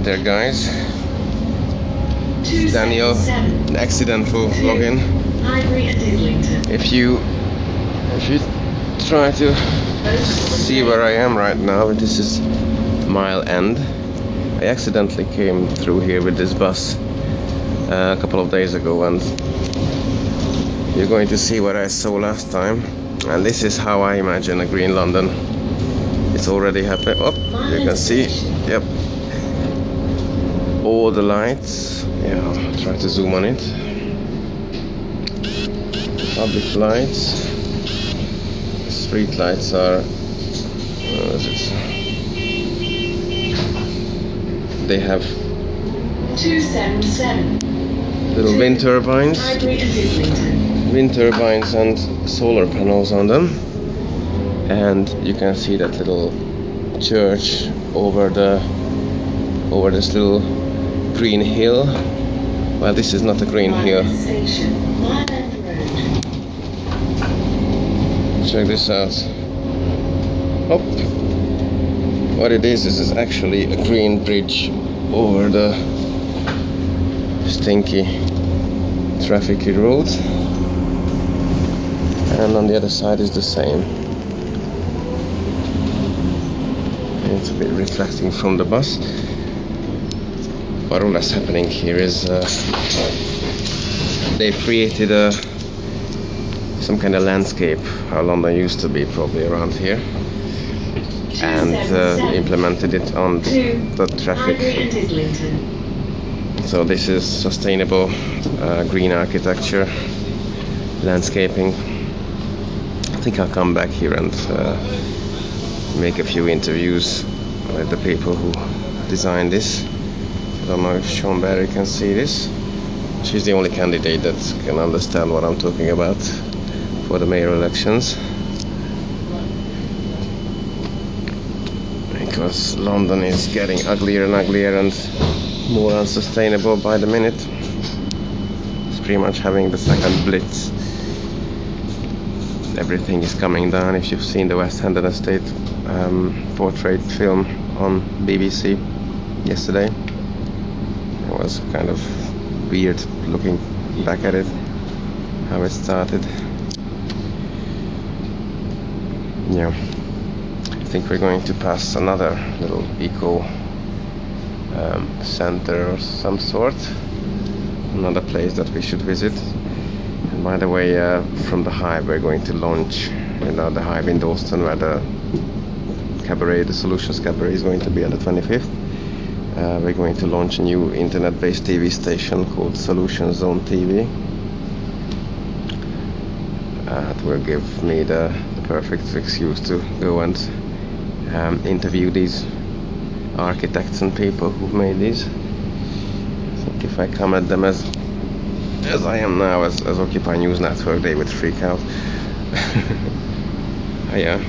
Hi there, guys. Daniel, an accidental login. If you if you try to see where I am right now, this is Mile End. I accidentally came through here with this bus uh, a couple of days ago, and you're going to see what I saw last time. And this is how I imagine a green London. It's already happening. Oh, you can see. Yep. All the lights. Yeah, I'll try to zoom on it. Public lights. Street lights are. Where is it? They have 277. little wind turbines. Wind turbines and solar panels on them and you can see that little church over the over this little green hill well this is not a green hill Mile End Station. Mile End Road. check this out Hop. what it is is it's actually a green bridge over the stinky trafficy road and on the other side is the same it's a bit reflecting from the bus but all that's happening here is uh, they've created a some kind of landscape how London used to be probably around here and uh, implemented it on the traffic Highbury and Islington. so this is sustainable uh, green architecture, landscaping. I think I'll come back here and uh, make a few interviews with the people who designed this. Don't know if Sian Berry can see this. She's the only candidate that can understand what I'm talking about for the mayor elections. Because London is getting uglier and uglier and more unsustainable by the minute. It's pretty much having the second blitz. Everything is coming down. If you've seen the West End Estate um, portrait film on BBC yesterday, was kind of weird looking back at it, how it started. Yeah, I think we're going to pass another little eco um, center or some sort. Another place that we should visit. And by the way, uh, from the Hive, we're going to launch, you know, the Hive in Dalston, where the cabaret, the Solutions Cabaret, is going to be on the 25th. Uh, we're going to launch a new internet-based TV station called Solution Zone TV. Uh, will give me the, the perfect excuse to go and um, interview these architects and people who've made these. I think if I come at them as as I am now as, as Occupy News Network, they would freak out. yeah.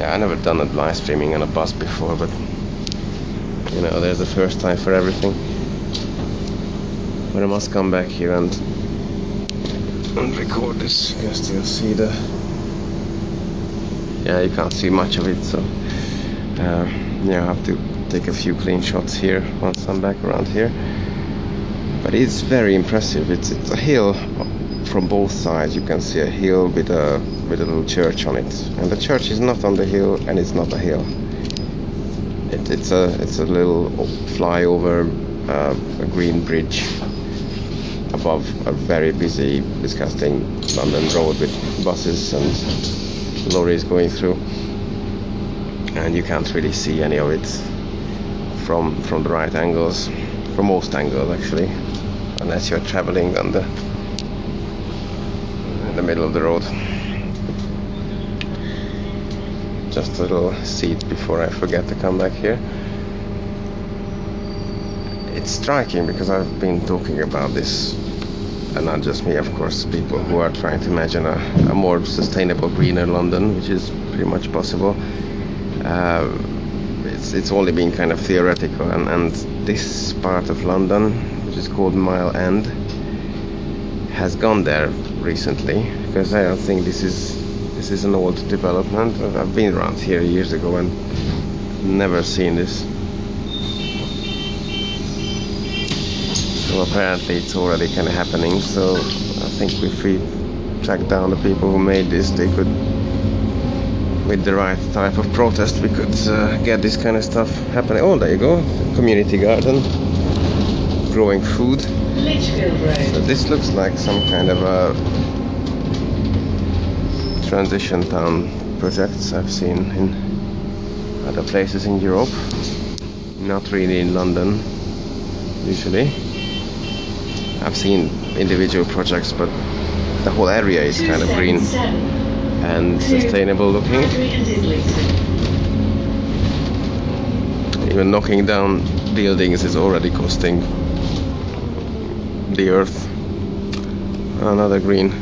Yeah, I never done a live streaming on a bus before, but you know, there's a first time for everything. But I must come back here and and record this. You can still see the yeah, you can't see much of it, so uh, yeah, I have to take a few clean shots here once I'm back around here. But it's very impressive. It's it's a hill from both sides. You can see a hill with a with a little church on it, and the church is not on the hill, and it's not a hill. It, it's a it's a little flyover, uh, a green bridge above a very busy, disgusting London road with buses and lorries going through, and you can't really see any of it from from the right angles, from most angles actually, unless you're traveling on the in the middle of the road. Just a little seat before I forget to come back here. It's striking because I've been talking about this and not just me, of course, people who are trying to imagine a, a more sustainable, greener London, which is pretty much possible. Uh, it's it's only been kind of theoretical, and, and this part of London, which is called Mile End, has gone there recently because I don't think this is this is an old development. I've been around here years ago, and never seen this. So apparently it's already kind of happening. So I think if we track down the people who made this, they could, with the right type of protest, we could uh, get this kind of stuff happening. Oh, there you go, community garden, growing food. So this looks like some kind of a transition town projects I've seen in other places in Europe. Not really in London, usually. I've seen individual projects, but the whole area is kind of green and sustainable looking. Even knocking down buildings is already costing the earth another green.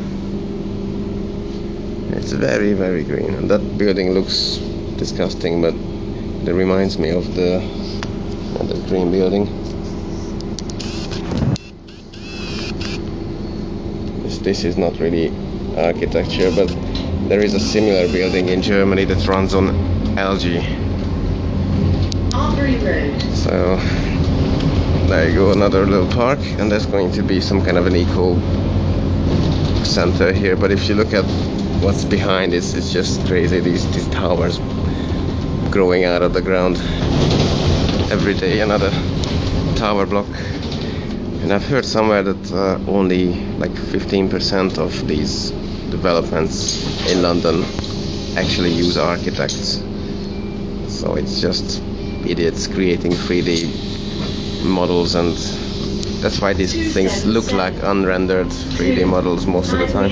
It's very, very green, and that building looks disgusting, but it reminds me of the other green building. This, this is not really architecture, but there is a similar building in Germany that runs on algae. So there you go, another little park, and there's going to be some kind of an eco center here. But if you look at what's behind, it's it's just crazy. These these towers growing out of the ground every day, another tower block. And I've heard somewhere that uh, only like 15% of these developments in London actually use architects. So it's just idiots creating 3D models, and that's why these things look like unrendered 3D models most of the time.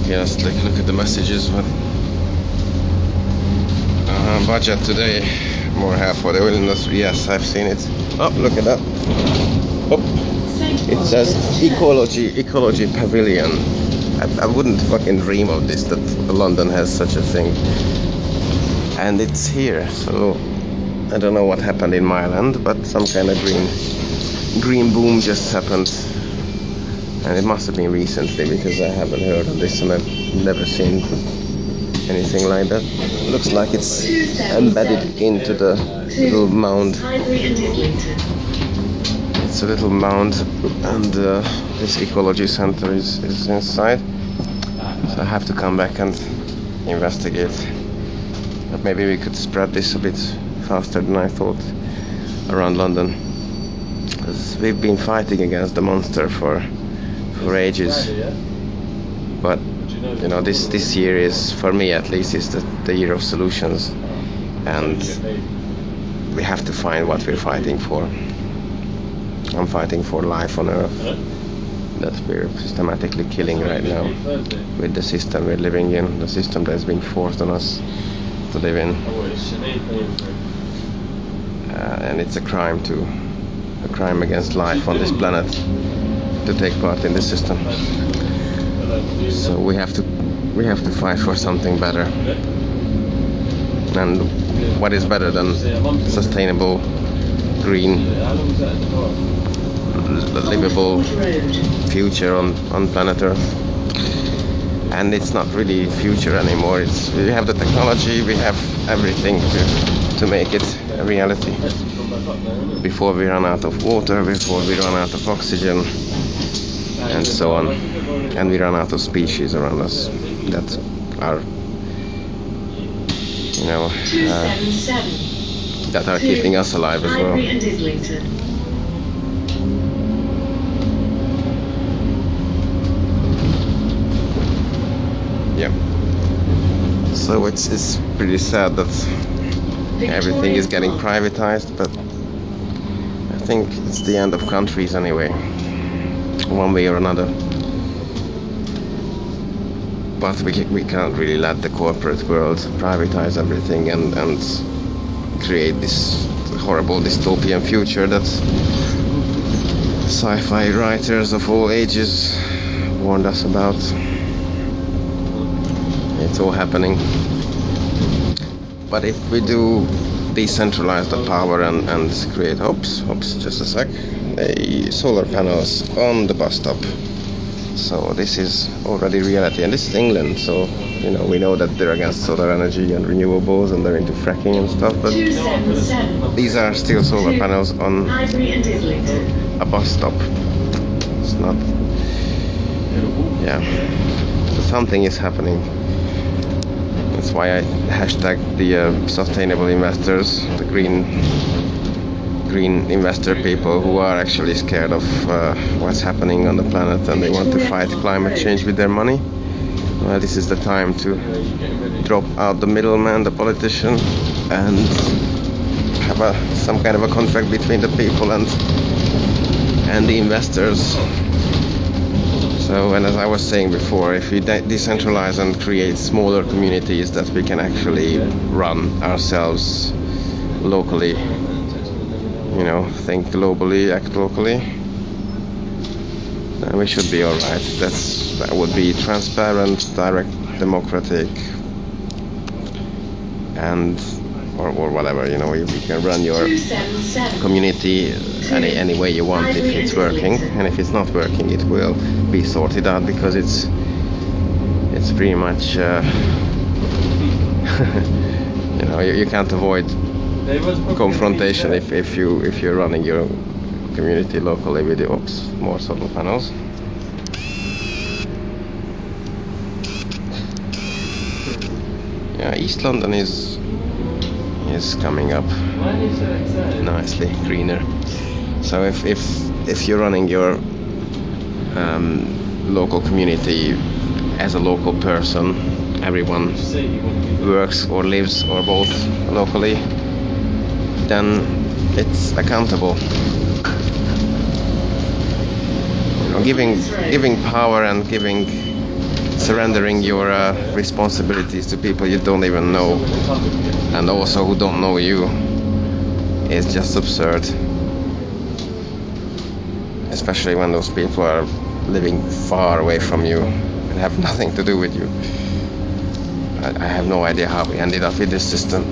Okay, let's take a look at the messages. Uh, budget today, more help for the oil. Yes, I've seen it. Oh, look at that. Oh, it says ecology, ecology pavilion. I, I wouldn't fucking dream of this that London has such a thing. And it's here, so I don't know what happened in Mile End, but some kind of green green boom just happened. And it must have been recently because I haven't heard of this and I've never seen anything like that. Looks like it's embedded into the little mound. It's a little mound, and uh, this ecology center is, is inside. So I have to come back and investigate. But maybe we could spread this a bit faster than I thought around London. 'Cause we've been fighting against the monster for for ages. But you know, this this year is, for me at least, is the, the year of solutions, and we have to find what we're fighting for. I'm fighting for life on Earth. That we're systematically killing right now with the system we're living in, the system that's been forced on us to live in, uh, and it's a crime to a crime against life on this planet to take part in this system. So we have to we have to fight for something better. And what is better than sustainable, green, livable future on, on planet Earth? And it's not really future anymore. It's we have the technology, we have everything to to make it a reality. Before we run out of water, before we run out of oxygen, and so on. And we run out of species around us that are, you know, uh, that are keeping us alive as well. Yeah. So it's it's pretty sad that everything is getting privatized, but think it's the end of countries anyway, one way or another. But we, we can't really let the corporate world privatize everything and, and create this horrible dystopian future that sci-fi writers of all ages warned us about. It's all happening. But if we do decentralize the power and, and create oops, oops, just a sec, a solar panels on the bus stop. So this is already reality, and this is England. So you know we know that they're against solar energy and renewables, and they're into fracking and stuff. But these are still solar panels on a bus stop. It's not. Yeah. So something is happening. That's why I hashtag the uh, sustainable investors, the green green investor people who are actually scared of uh, what's happening on the planet and they want to fight climate change with their money. Well, this is the time to drop out the middleman, the politician, and have a, some kind of a contract between the people and and the investors. So, and as I was saying before, if we de- decentralize and create smaller communities that we can actually run ourselves locally, you know, think globally, act locally, then we should be all right. That's that would be transparent, direct, democratic, and or, or whatever. You know, you, you can run your community any any way you want if it's working and if it's not working it will be sorted out because it's it's pretty much uh, you know you, you can't avoid confrontation if, if you if you're running your community locally with the ops more solar panels yeah East London is is coming up nicely greener so if if if you're running your um, local community as a local person, everyone works or lives or both locally, then it's accountable. You know, giving giving power and giving surrendering your uh, responsibilities to people you don't even know and also who don't know you is just absurd especially when those people are living far away from you and have nothing to do with you. I, I have no idea how we ended up with this system.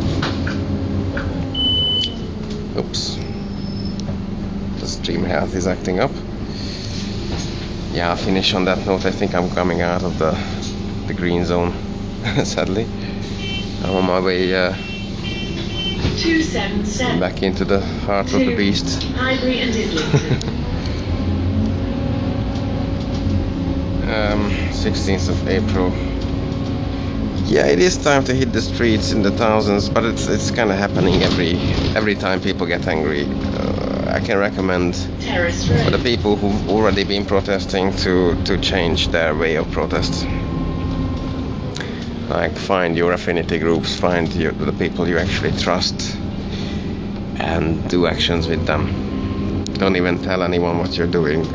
Oops. The stream health is acting up. Yeah, I'll finish on that note. I think I'm coming out of the the green zone, sadly. I'm on my way uh, 277. back into the heart of the beast. Highbury and Islington. um, 16th of April. Yeah, it is time to hit the streets in the thousands, but it's it's kind of happening every every time people get angry. Uh, I can recommend for the people who've already been protesting to to change their way of protest. Like find your affinity groups, find your, the people you actually trust, and do actions with them. Don't even tell anyone what you're doing.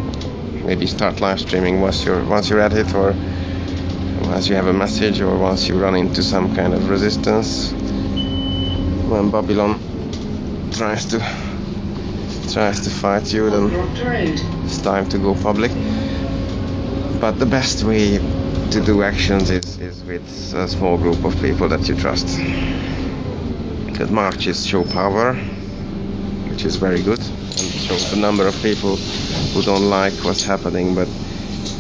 Maybe start live streaming once you're once you're at it, or once you have a message, or once you run into some kind of resistance. When Babylon tries to tries to fight you, then it's time to go public. But the best way to do actions is, is with a small group of people that you trust. That marches show power, which is very good, and shows the number of people who don't like what's happening, but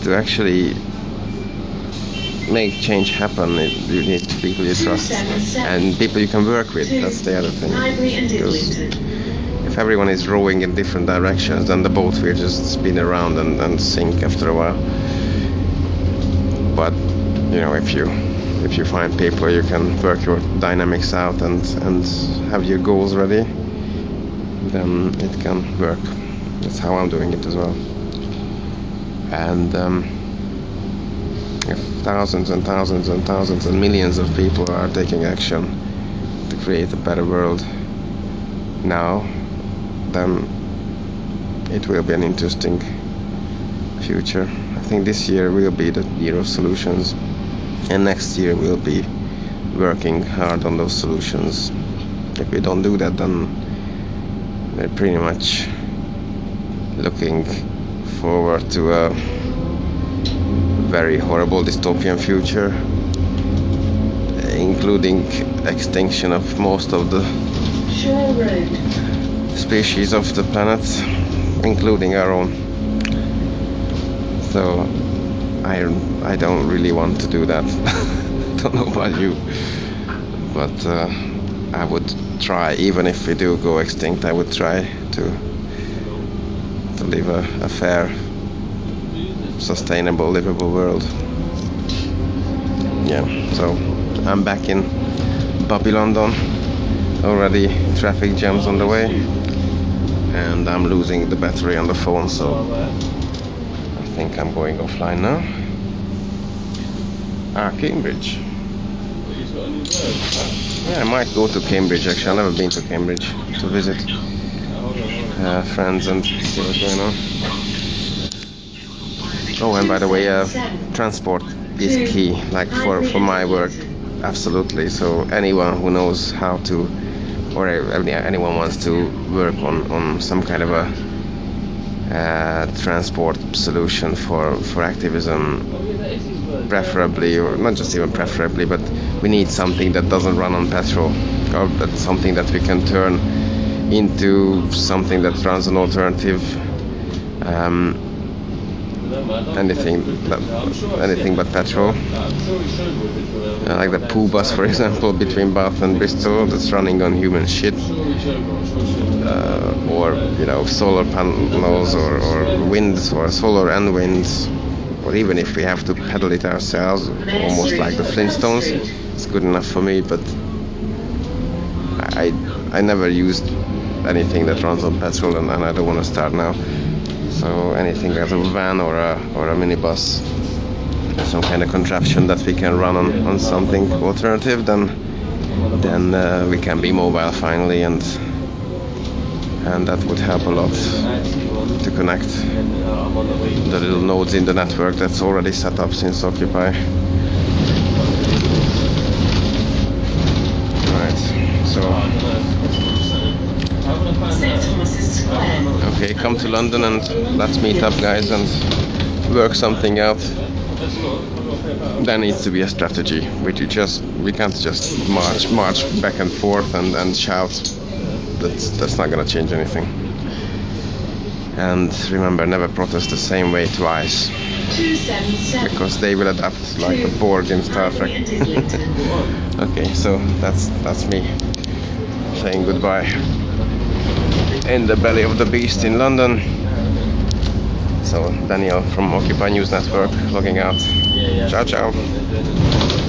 to actually make change happen, it, you need people you trust and people you can work with. That's the other thing. Because. If everyone is rowing in different directions, then the boat will just spin around and, and sink after a while. But you know, if you if you find people, you can work your dynamics out and and have your goals ready, then it can work. That's how I'm doing it as well. And um, if thousands and thousands and thousands and millions of people are taking action to create a better world now, then it will be an interesting future. I think this year will be the year of solutions, and next year we'll be working hard on those solutions. If we don't do that, then we're pretty much looking forward to a very horrible dystopian future, including extinction of most of the. Species of the planet, including our own. So, I I don't really want to do that. don't know about you, but uh, I would try. Even if we do go extinct, I would try to to live a, a fair, sustainable, livable world. Yeah. So I'm back in Bobby London. Already traffic jams on the way, and I'm losing the battery on the phone. So I think I'm going offline now. Ah, Cambridge. Yeah, I might go to Cambridge actually. I've never been to Cambridge to visit uh, friends and see what's going on. Oh, and by the way, uh, transport is key. Like for, for my work, absolutely. So anyone who knows how to, or anyone wants to work on, on some kind of a uh, transport solution for, for activism, preferably, or not just even preferably, but we need something that doesn't run on petrol, or something that we can turn into something that runs on alternative. Um, anything, that, anything but petrol. Uh, like the Poo bus, for example, between Bath and Bristol, that's running on human shit, uh, or you know, solar panels, or, or winds, or solar and winds, or even if we have to pedal it ourselves, almost like the Flintstones, it's good enough for me. But I, I never used anything that runs on petrol, and, and I don't want to start now. So anything as a van or a or a minibus, some kind of contraption that we can run on, on something alternative, then then uh, we can be mobile finally, and and that would help a lot to connect the little nodes in the network that's already set up since Occupy. Right, so. Okay, come to London and let's meet up, guys, and work something out. There needs to be a strategy. We just we can't just march march back and forth and, and shout. That's that's not gonna change anything. And remember, never protest the same way twice, because they will adapt like a Borg in Star Trek. okay, so that's that's me saying goodbye in the belly of the beast in London. So Daniel from Occupy News Network logging out. Ciao ciao.